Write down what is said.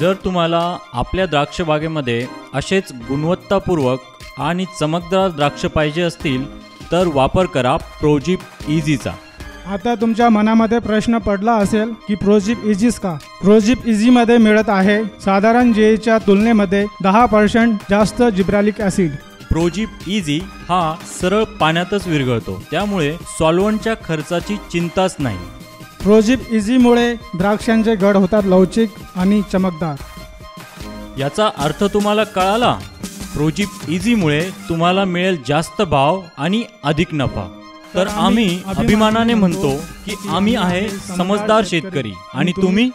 जर तुम्हाला आपल्या द्राक्ष बागेमध्ये असेच गुणवत्तापूर्वक आणि चमकदार द्राक्ष पाहिजे असतील तर वापर करा प्रोजिप इझीचा आता तुमच्या मनामध्ये प्रश्न पडला असेल की प्रोजिप इजीस का? प्रोजिप इझीमध्ये मिळत आहे साधारण जेईच्या तुलनेमध्ये दहा पर्सेंट जास्त जिब्रालिक ॲसिड. प्रोजिप इझी हा सरळ पाण्यातच विरघळतो. त्यामुळे सॉल्वंटच्या खर्चाची चिंताच नाही. प्रोजिप इझीमुळे द्राक्षांचे घड होतात लवचिक आणि चमकदार. याचा अर्थ तुम्हाला कळाला? प्रोजिप इझीमुळे तुम्हाला मिळेल जास्त भाव आणि अधिक नफा. तर आम्ही अभिमानाने म्हणतो की आम्ही आहे समजदार शेतकरी. आणि तुम्ही?